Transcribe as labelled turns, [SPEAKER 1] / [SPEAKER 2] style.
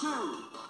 [SPEAKER 1] two,